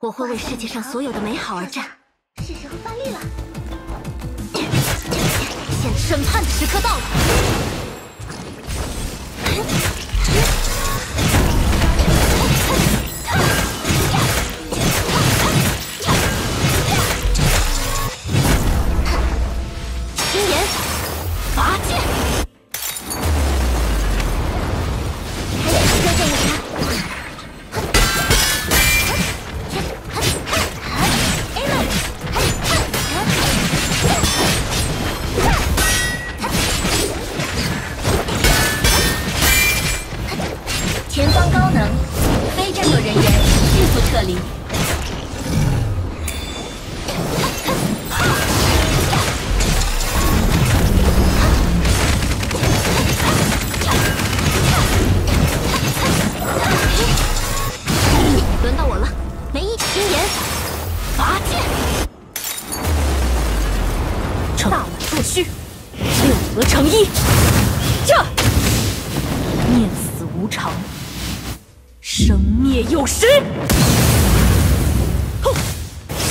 我会为世界上所有的美好而战。是时候发力了。现审判的时刻到了。撤离。轮到我了，梅姨，金言，拔剑，大满若虚，六合成一，这有时。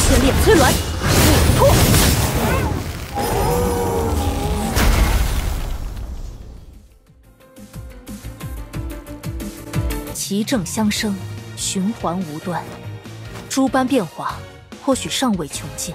千炼摧鸾，破！奇正相生，循环无端，诸般变化，或许尚未穷尽。